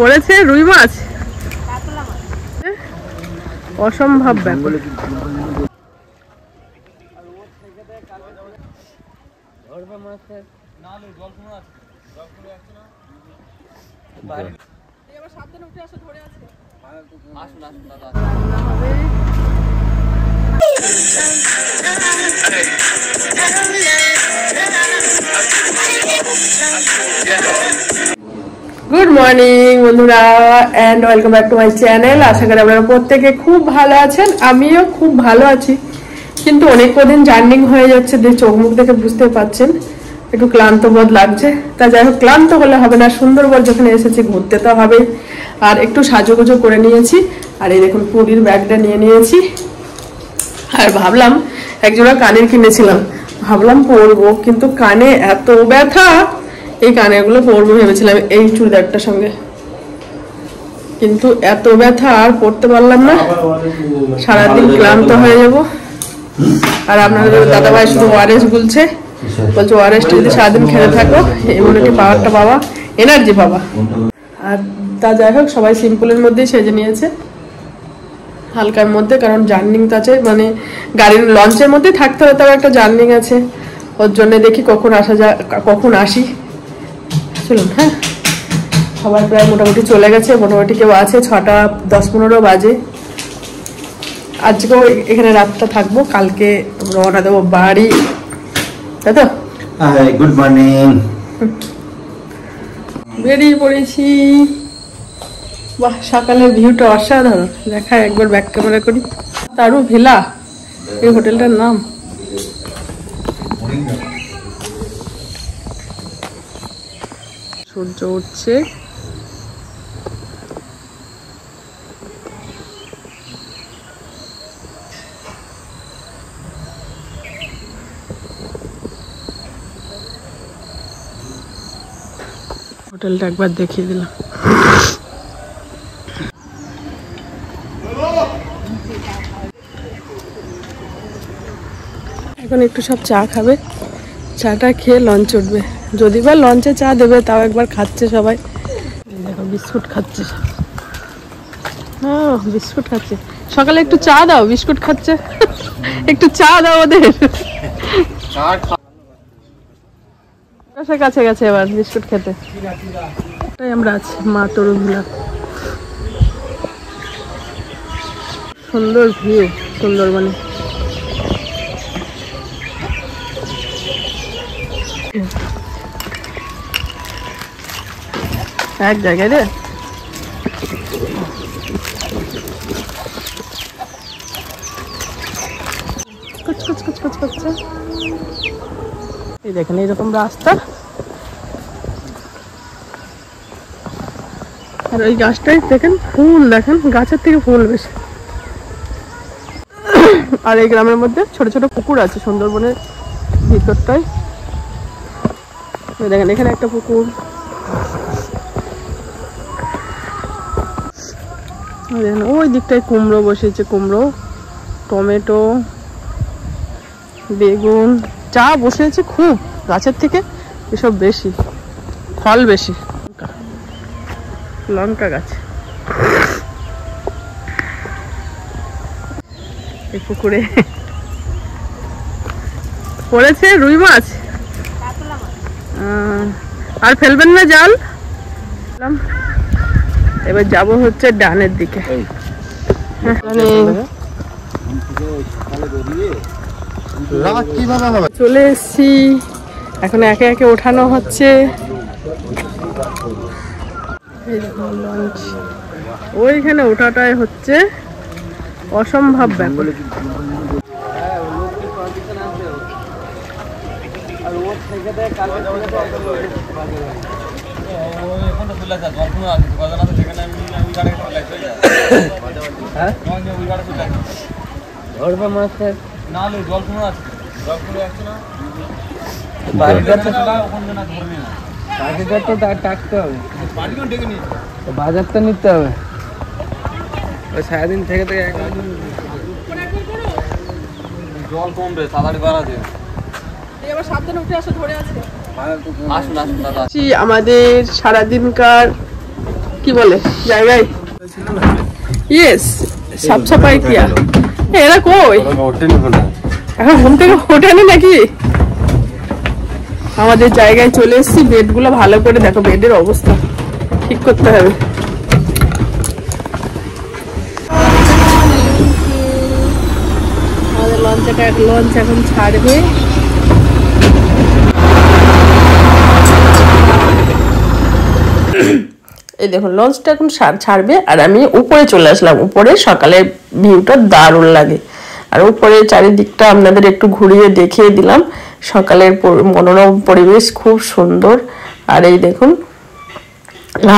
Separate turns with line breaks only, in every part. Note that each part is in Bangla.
পড়েছে রুই মাছ? অসম্ভব ব্যাপার। গুড মর্নিং বন্ধুরা and welcome back to my channel আশা করি আপনারা প্রত্যেকে খুব ভালো আছেন, আমিও খুব ভালো আছি। কিন্তু অনেক কদিন জার্নিং হয়ে যাচ্ছে, যে চোখ মুখ দেখে বুঝতে পারছেন, একটু ক্লান্ত বোধ লাগছে। তা যাই হোক, ক্লান্ত হলে হবে না, সুন্দরবন যখন এসেছি, ঘুরতে তো হবে আর একটু সাজুগুজো করে নিয়েছি, আর এই দেখুন, পুরীর ব্যাগটা নিয়ে নিয়েছি। আর ভাবলাম, একজোড়া কানের কিনেছিলাম। ভাবলাম পরবো, কিন্তু কানে এত ব্যথা এই কানেরগুলো পরবো ভেবেছিলাম এই চুড়িদারটার সঙ্গে। কিন্তু এত ব্যথা আর পড়তে পারলাম না। সারাদিন ক্লান্ত হয়ে যাব। আর আপনাদের দাদা ভাই শুধু ওয়ারেস বলছে। বলছে ওয়ারেসটা যদি সারাদিন খেলে থাকো ইমিউনিটি পাওয়ারটা পাওয়া এনার্জি পাবা। আর তা যাই হোক সবাই সিম্পলের মধ্যেই সেজে নিয়েছে। হালকার মধ্যে কারণ জার্নিং তো আছে মানে গাড়ির লঞ্চের মধ্যে থাকতে হবে তাও একটা জার্নিং আছে। ওর জন্য দেখি কখন আসা যায় কখন আসি। চলুন হ্যাঁ? সবাই প্রায় মোটামুটি চলে গেছে মোটামুটি কেউ আছে ছটা দশ পনেরো বাজে। আজকেও এখানে রাতটা থাকব কালকে রওনা দেবো বাড়ি। তাই তো?
গুড মর্নিং
বেরিয়ে পড়েছি। বাহ সকালের ভিউটা অসাধারণ। দেখায় একবার ব্যাক ক্যামেরা করি। তারও ভেলা এই হোটেলটার নাম? সূর্য উঠছে। হোটেলটা একবার দেখিয়ে দিলাম। এখন একটু সব চা খাবে। চাটা খেয়ে লঞ্চ উঠবে। যদি বা লঞ্চে চা দেবে, তাও একবার খাচ্ছে সবাই। দেখো, বিস্কুট খাচ্ছে। হ্যাঁ বিস্কুট খাচ্ছে। সকালে একটু চা দাও, বিস্কুট খাচ্ছে। একটু চা দাও ওদের। কাছে গেছে এবার বিস্কুট খেতে। আমরা আছি, মা তরুণগুলা সুন্দর ভিউ সুন্দরবনে এক জায়গায় রে। দেখেন এইরকম রাস্তা। আর ওই গাছটাই দেখেন, ফুল দেখেন, গাছের থেকে ফুল বেশি। আর এই গ্রামের মধ্যে ছোট ছোট পুকুর আছে, সুন্দরবনের ভিতরটায়। দেখেন, এখানে একটা পুকুর। দেখেন, ওই দিকটায় কুমড়ো বসেছে, কুমড়ো, টমেটো, বেগুন চা বসেছে খুব, গাছের থেকে এসব বেশি, ফল বেশি। লঙ্কা গাছ। পুকুরে। পড়েছে রুই মাছ? আর ফেলবেন না জাল? এবার যাব হচ্ছে ডানের দিকে। মানে
রাত কীভাবে হবে?
চলে এসছি। এখন একে একে ওঠানো হচ্ছে। এই দেখুন লঞ্চ ওইখানে ওঠাটাই হচ্ছে অসম্ভব ব্যাপার।
বাজার তো ডাকতে হবে বাজার তো নিতে হবে ওই সারাদিন থেকে থেকে
জল কমবে তাড়াতাড়ি
আমাদের সারাদিনকার কি বলে? জায়গায় ইয়েস কিয়া এরা কই? এখন ঘুম থেকে ওঠেনি নাকি? আমাদের জায়গায় চলে এসেছি, বেডগুলো ভালো করে দেখো, বেডের অবস্থা ঠিক করতে হবে। লঞ্চটা লঞ্চ এখন ছাড়বে। এই দেখুন লঞ্চটা এখন ছাড়বে, আর আমি উপরে চলে আসলাম। উপরে সকালের ভিউটা দারুণ লাগে। আর উপরে চারিদিকটা আপনাদের একটু ঘুরিয়ে দেখিয়ে দিলাম। সকালের মনোরম পরিবেশ, খুব সুন্দর। আর এই দেখুন,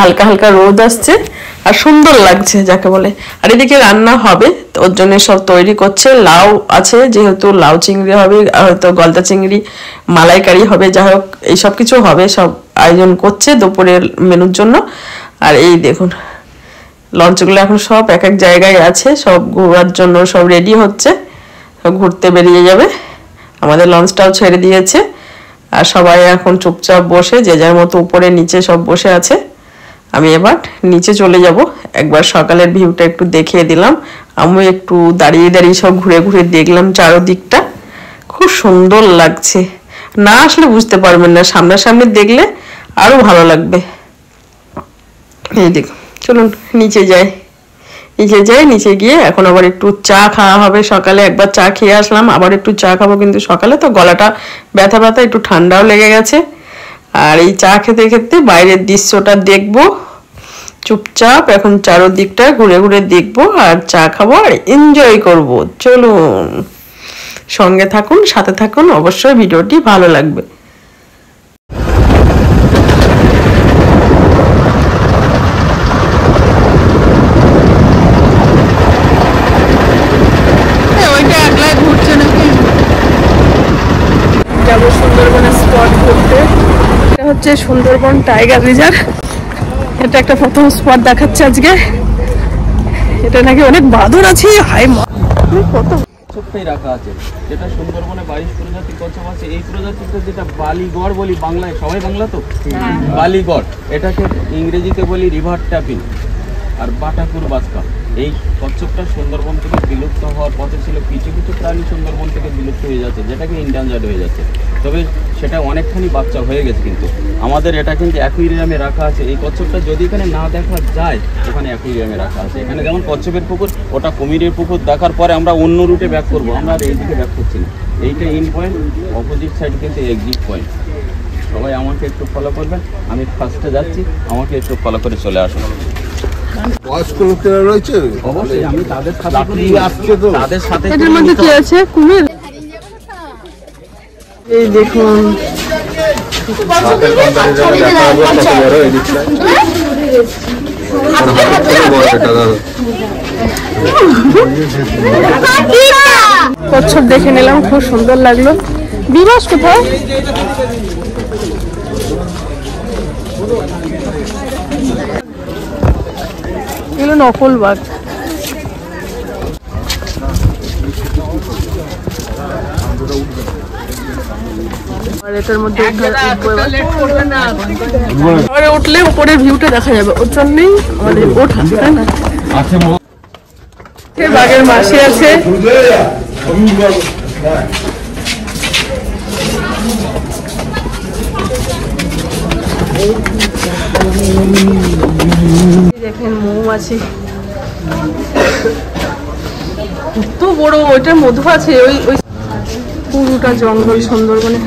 হালকা হালকা রোদ আসছে, আর সুন্দর লাগছে, যাকে বলে। আর এদিকে রান্না হবে ওর জন্য সব তৈরি করছে। লাউ আছে, যেহেতু লাউ চিংড়ি হবে হয়তো গলদা চিংড়ি, মালাইকারি হবে, যাই হোক এইসব কিছু হবে, সব আয়োজন করছে দুপুরের মেনুর জন্য। আর এই দেখুন, লঞ্চগুলো এখন সব এক এক জায়গায় আছে, সব ঘোরার জন্য সব রেডি হচ্ছে, সব ঘুরতে বেরিয়ে যাবে। আমাদের লঞ্চটাও ছেড়ে দিয়েছে, আর সবাই এখন চুপচাপ বসে, যে যার মতো উপরে নিচে সব বসে আছে। আমি এবার নিচে চলে যাব, একবার সকালের ভিউটা একটু দেখিয়ে দিলাম। আমি একটু দাঁড়িয়ে দাঁড়িয়ে সব ঘুরে ঘুরে দেখলাম চারোদিকটা। খুব সুন্দর লাগছে। না আসলে বুঝতে পারবেন না, সামনাসামনি দেখলে আরও ভালো লাগবে। এই দেখুন চলুন, নিচে যাই। নিচে যাই, নিচে গিয়ে এখন আবার একটু চা খাওয়া হবে। সকালে একবার চা খেয়ে আসলাম, আবার একটু চা খাব কিন্তু সকালে তো গলাটা ব্যথা ব্যথা, একটু ঠান্ডাও লেগে গেছে। আর এই চা খেতে খেতে বাইরের দৃশ্যটা দেখব। চুপচাপ এখন চারোদিকটা ঘুরে ঘুরে দেখব আর চা খাব আর এনজয় করব। চলুন, সঙ্গে থাকুন, সাথে থাকুন, অবশ্যই ভিডিওটি ভালো লাগবে ওইটা একলাই ঘুরছে নাকি যাব সুন্দরবনের স্পট ঘুরতে এটা হচ্ছে সুন্দরবন টাইগার রিজার্ভ। এটা একটা প্রথম স্পট দেখাচ্ছে আজকে। এটা নাকি অনেক বাদর আছে। হাই মা। কত
রাখা আছে। যেটা সুন্দরবনে বাইশ প্রজাতির কচ্ছপ আছে এই প্রজাতিটা যেটা বালিগড় বলি বাংলায় সবাই বাংলা তো? বালিগড়। এটাকে ইংরেজিতে বলি রিভার ট্যাপিন আর বাটাকুর বাসকা এই কচ্ছপটা সুন্দরবন থেকে বিলুপ্ত হওয়ার পথে ছিল কিছু কিছু প্রাণী সুন্দরবন থেকে বিলুপ্ত হয়ে যাচ্ছে, যেটাকে ইন্ডাঞ্জার্ড হয়ে যাচ্ছে। তবে সেটা অনেকখানি বাচ্চা হয়ে গেছে কিন্তু। আমাদের এটা কিন্তু অ্যাকুইরিয়ামে রাখা আছে। এই কচ্ছপটা যদি এখানে না দেখা যায় ওখানে অ্যাকুইরিয়ামে রাখা আছে। এখানে যেমন কচ্ছপের পুকুর, ওটা কুমিরের পুকুর, দেখার পরে আমরা অন্য রুটে ব্যাক করব। আমরা আর এইদিকে ব্যাক করছি না। এইটা ইন পয়েন্ট অপোজিট সাইড কিন্তু এক্সিট পয়েন্ট সবাই আমাকে একটু ফলো করবেন। আমি ফার্স্টে যাচ্ছি, আমাকে একটু ফলো করে চলে আসুন।
বয়স্ক লোকেরা রয়েছে?
অবশ্যই। আমি তাদের সাথে
আসছে তো?
তাদের সাথে
এটার মধ্যে কি আছে? কুমির? এই দেখুন। কচ্ছপ দেখে নিলাম খুব সুন্দর লাগল। বিবাস কোথায় নকল বাঘ। আর মধ্যে এবারে উঠলে উপরের ভিউটা দেখা যাবে। ওর জন্যই আমাদের ওঠা। তাই না? বাঘের মাসি আছে। এই দেখেন মৌমাছি। কত বড় ওইটার মধু আছে ওই ওই পুরোটা জঙ্গল সুন্দরবনে।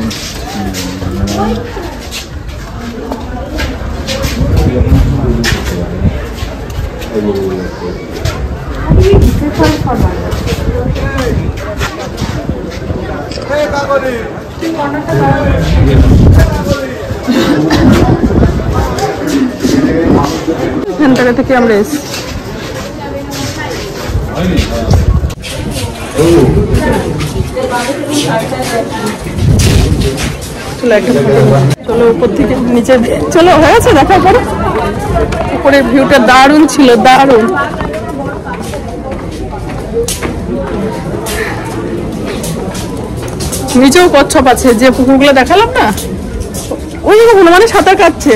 এখান থেকে থেকে আমরা এসেছি। চলো উপর থেকে নিচে চলো, হয়ে উপরের ভিউটা ছিল নিচেও কচ্ছপ আছে, যে পুকুরগুলো দেখালাম না, ওই মানে সাঁতার কাটছে।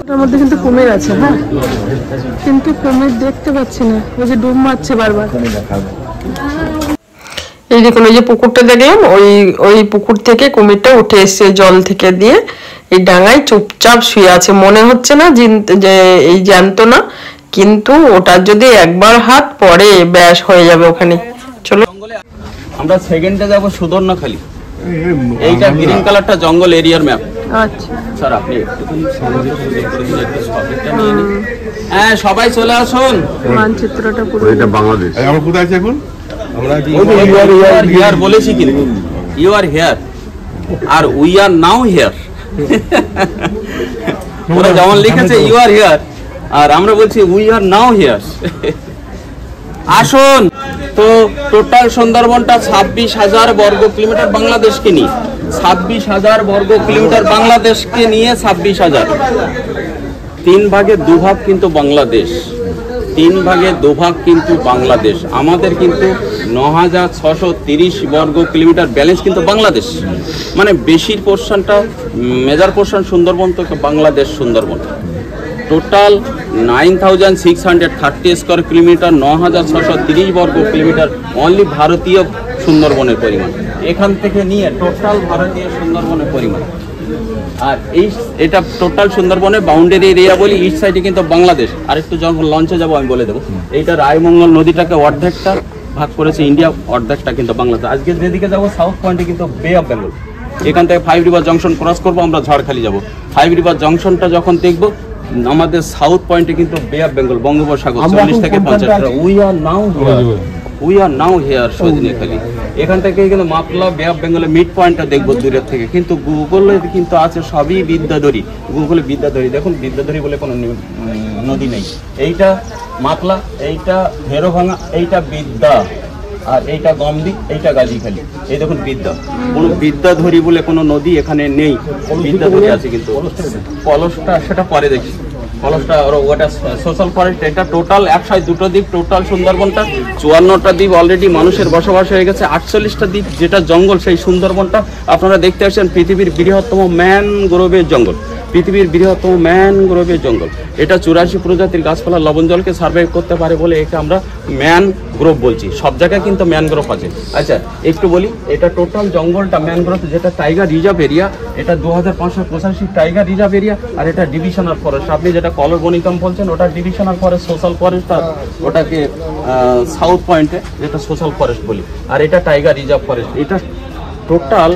ওটার মধ্যে কিন্তু কুমির আছে হ্যাঁ? কিন্তু কুমির দেখতে পাচ্ছি না। ওই যে ডুব মারছে বারবার। এই দেখুন, ওই যে পুকুরটা দেখলাম, ওই ওই পুকুর থেকে কুমিরটা উঠে এসছে জল থেকে দিয়ে। এই ডাঙায় চুপচাপ শুয়ে আছে। মনে হচ্ছে না যে এই জ্যান্ত না, কিন্তু ওটার যদি একবার হাত পরে ব্যাস হয়ে যাবে ওখানে। চলো।
আমরা সেকেন্ডে যাব সুদর্ণখালি। এইটা গ্রিন কালারটা জঙ্গল এরিয়ার ম্যাপ
আচ্ছা।
স্যার আপনি। হ্যাঁ সবাই চলে আসুন।
মানচিত্রটা পুরো
এটা বাংলাদেশ।
আমরা কোথায় আছি এখন? আমরা
হিয়ার বলেছি কিন্তু। ইউ আর হিয়ার আর উই আর নাও হিয়ার ওরা যেমন লিখেছে ইউ আর হিয়ার আর আমরা বলছি উই আর নাও হিয়ার আসুন। তো টোটাল সুন্দরবনটা ছাব্বিশ হাজার বর্গ কিলোমিটার বাংলাদেশকে নিয়ে। ছাব্বিশ হাজার বর্গ কিলোমিটার বাংলাদেশকে নিয়ে ছাব্বিশ হাজার। তিন ভাগে দুভাগ কিন্তু বাংলাদেশ। তিন ভাগে দুভাগ কিন্তু বাংলাদেশ। আমাদের কিন্তু ন হাজার ছশো তিরিশ বর্গ কিলোমিটার ব্যালেন্স কিন্তু বাংলাদেশ। মানে বেশির পোর্শনটা মেজার পোর্শন সুন্দরবন তো Bangladesh Sundarban. Total nine thousand six hundred thirty square kilometer ন হাজার ছশো তিরিশ বর্গ কিলোমিটার অনলি ভারতীয় সুন্দরবনের পরিমাণ। এখান থেকে নিয়ে টোটাল ভারতীয় সুন্দরবনের পরিমাণ। আর এই এটা টোটাল সুন্দরবনের বাউন্ডারি এরিয়া বলি ইস্ট সাইডে কিন্তু বাংলাদেশ। আর একটু যখন লঞ্চে যাব, আমি বলে দেবো। এইটা রায়মঙ্গল নদীটাকে অর্ধেকটা ভাগ করেছে ইন্ডিয়া, অর্ধেকটা কিন্তু বাংলাদেশ। আজকে যেদিকে যাব সাউথ পয়েন্টে কিন্তু বে অফ বেঙ্গল এখান থেকে ফাইভ রিভার জংশন ক্রস করব, আমরা ঝড়খালি যাব। ফাইভ রিভার জংশনটা যখন দেখব আমাদের সাউথ পয়েন্টে কিন্তু বে অফ বেঙ্গল বঙ্গোপসাগর চল্লিশ থেকে পঞ্চাশ we are now we are now here Sajnekhali এখান থেকে কিন্তু মাপলা বে অফ বেঙ্গলের মিড পয়েন্টটা দেখব দূরের থেকে। কিন্তু গুগলে কিন্তু আছে সবই বিদ্যাধরী। গুগলে বিদ্যাধরী। দেখুন বিদ্যাধরী বলে কোনো নদী নেই। এইটা মাপলা এইটা হেরোভাঙা এইটা বিদ্যা। আর এইটা গমদিক এইটা গাজীখালি এই দেখুন বিদ্যা। কোনো বিদ্যাধরী বলে কোনো নদী এখানে নেই। বিদ্যাধরী আছে কিন্তু। কলসটা সেটা পরে দেখি কলসটা ওটা সোশ্যাল ফরেস্ট এটা টোটাল একশো দুটো দ্বীপ টোটাল সুন্দরবনটা। চুয়ান্নটা দ্বীপ অলরেডি মানুষের বসবাস হয়ে গেছে। আটচল্লিশটা দ্বীপ যেটা জঙ্গল সেই সুন্দরবনটা। আপনারা দেখতে আসছেন পৃথিবীর বৃহত্তম ম্যানগ্রোভের জঙ্গল। পৃথিবীর বৃহত্তম ম্যানগ্রোভের জঙ্গল। এটা চুরাশি প্রজাতির গাছপালা লবণ জলকে সার্ভে করতে পারে বলে একে আমরা ম্যান গ্রোভ বলছি, সব জায়গায় কিন্তু ম্যানগ্রোভ আছে। আচ্ছা একটু বলি, এটা টোটাল জঙ্গলটা ম্যানগ্রোভ, যেটা টাইগার রিজার্ভ এরিয়া, এটা দু হাজার পাঁচশো পঁচাশি টাইগার রিজার্ভ এরিয়া, আর এটা ডিভিশনাল ফরেস্ট। আপনি যেটা কলর বনিকম বলছেন, ওটা ডিভিশনাল ফরেস্ট সোশ্যাল ফরেস্ট আর ওটাকে সাউথ পয়েন্টে যেটা সোশ্যাল ফরেস্ট বলি। আর এটা টাইগার রিজার্ভ ফরেস্ট এটা টোটাল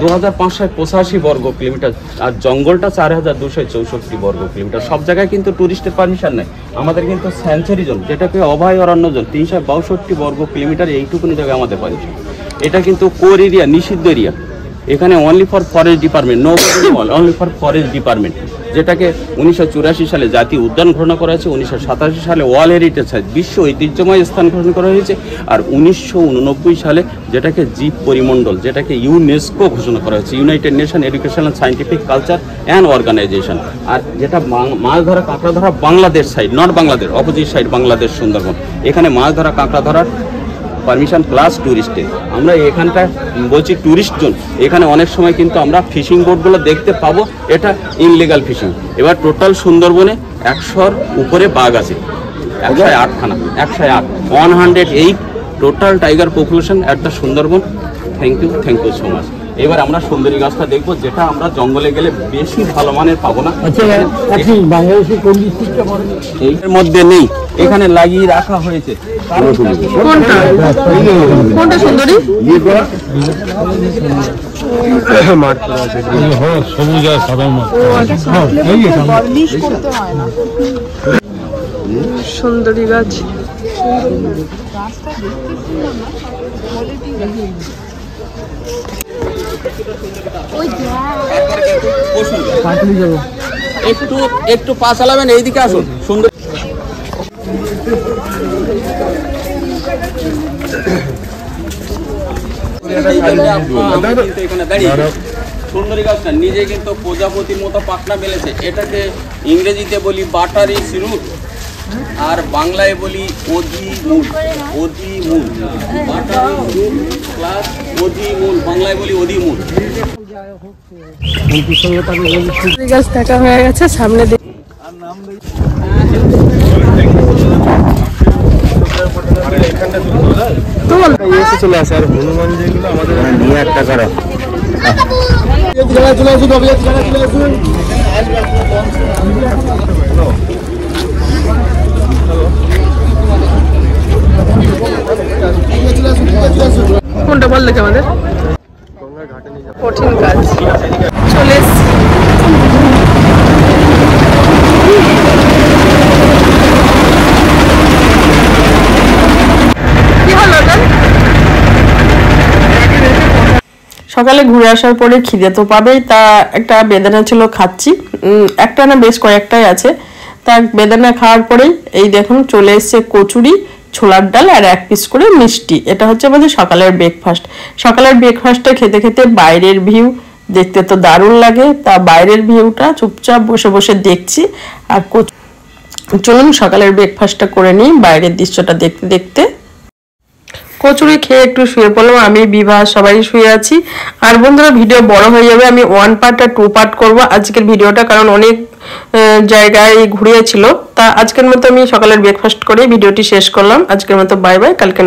দু হাজার পাঁচশো পঁচাশি বর্গ কিলোমিটার। আর জঙ্গলটা চার হাজার দুশো চৌষট্টি বর্গ কিলোমিটার। সব জায়গায় কিন্তু টুরিস্টের পারমিশন নেই। আমাদের কিন্তু স্যাঞ্চুরি জোন যেটাকে অভয় অরণ্য জোন তিনশো বাষট্টি বর্গ কিলোমিটার এইটুকুনি জায়গায় আমাদের পারমিশন এটা কিন্তু কোর এরিয়া নিষিদ্ধ এরিয়া এখানে only for forest department no only for forest department যেটাকে উনিশশো চুরাশি সালে জাতীয় উদ্যান ঘোষণা করা হয়েছে, উনিশশো সাতাশি সালে ওয়াল হেরিটেজ সাইট বিশ্ব ঐতিহ্যময় স্থান ঘোষণা করা হয়েছে, আর উনিশশো উননব্বই সালে যেটাকে জীব পরিমণ্ডল, যেটাকে ইউনেস্কো ঘোষণা করা হয়েছে united nation educational scientific culture and organization আর যেটা মাছ ধরা, কাঁকড়া ধরা, Bangladesh side not Bangladesh opposite side Bangladesh Sundarban, এখানে মাছ ধরা, কাঁকড়া ধরার পারমিশন প্লাস ট্যুরিস্টে আমরা এখানটা বলছি ট্যুরিস্ট জোন এখানে অনেক সময় কিন্তু আমরা ফিশিং বোটগুলো দেখতে পাবো এটা ইনলিগাল ফিশিং এবার টোটাল সুন্দরবনে একশোর উপরে বাঘ আছে একশো আটখানা একশো আট। One hundred eight total tiger population at the Sundarban thank you thank you so much এবার আমরা সুন্দরী গাছটা দেখব যেটা আমরা জঙ্গলে গেলে বেশি ভালো মানের পাবো না।
ডিস্ট্রিক্টটা পড়ে
এর মধ্যে নেই এখানে লাগিয়ে রাখা হয়েছে।
কোনটা? কোনটা সুন্দরী?
সবুজ আর সাদা
সুন্দরী গাছ।
একটু একটু পা চালাবেন এইদিকে আসুন সুন্দর। সুন্দরী গাছটা নিজে কিন্তু প্রজাপতির মতো পাখনা মেলেছে। এটাকে ইংরেজিতে বলি বাটারি সিরুট আর বাংলায় বলি অধিমূল অধিমূল। বাটারি সিরুট প্লাস অধিমূল বাংলায় বলি অধিমূল।
এই গাছ দেখা হয়ে গেছে সামনে দেখি
চলে আসে আর হনুমান যেগুলো আমাদের
নিয়ে একটা করো
কোনটা বল দেখে আমাদের কঠিন কাজ চলে এসছি। কি হলো ওটার? সকালে ঘুরে আসার পরে খিদে তো পাবেই, তা একটা বেদানা ছিল খাচ্ছি। একটা না বেশ কয়েকটাই আছে। তা বেদানা খাওয়ার পরেই এই দেখুন চলে এসছে কচুরি, ছোলার ডাল আর এক পিস করে মিষ্টি। এটা হচ্ছে আমাদের সকালের ব্রেকফাস্ট সকালের ব্রেকফাস্টটা খেতে খেতে বাইরের ভিউ দেখতে তো দারুণ লাগে। তা বাইরের ভিউটা চুপচাপ বসে বসে দেখছি। আর চলুন সকালের ব্রেকফাস্টটা করে নিই, বাইরের দৃশ্যটা দেখতে দেখতে। কচুরি খেয়ে একটু শুয়ে পড়লাম, আমি বিবাহ সবাই শুয়ে আছি। আর বন্ধুরা, ভিডিও বড় হয়ে যাবে, আমি ওয়ান পার্ট আর টু পার্ট করব আজকের ভিডিওটা, কারণ অনেক জায়গায় ঘুরিয়েছিল। তা আজকের মতো আমি সকালের ব্রেকফাস্ট করে, ভিডিওটি শেষ করলাম। আজকের মতো বাই বাই কালকে